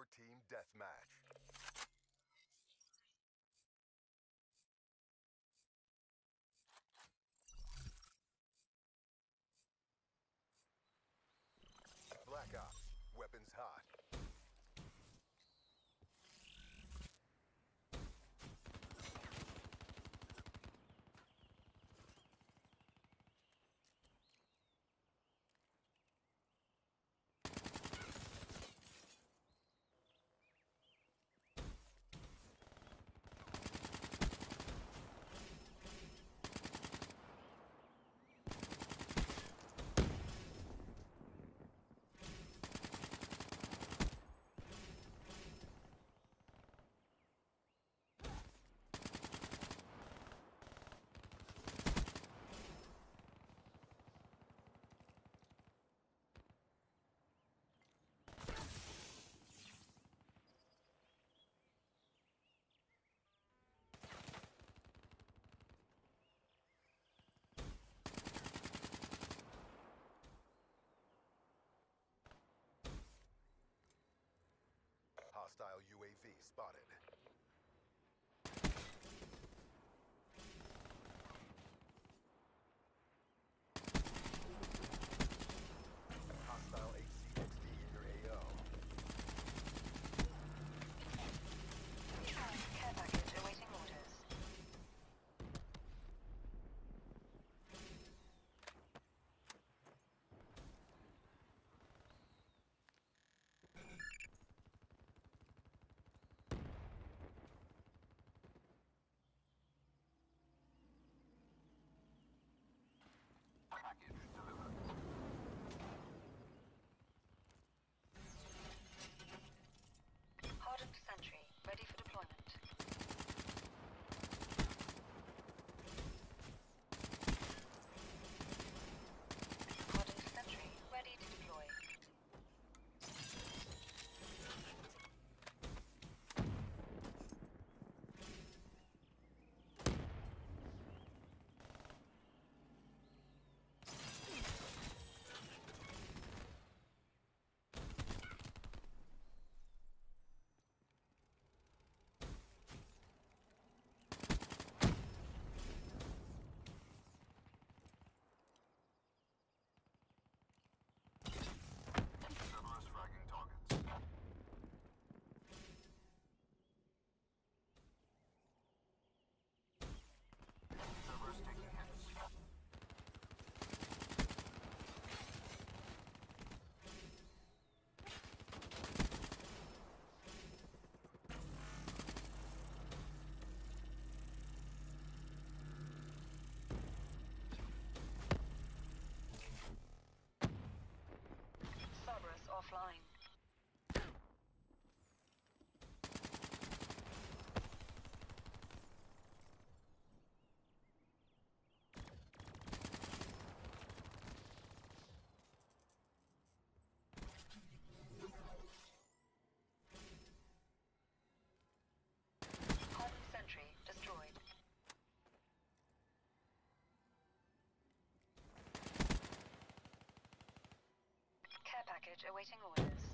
Four team deathmatch. Spotted. Awaiting orders.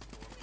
kill score.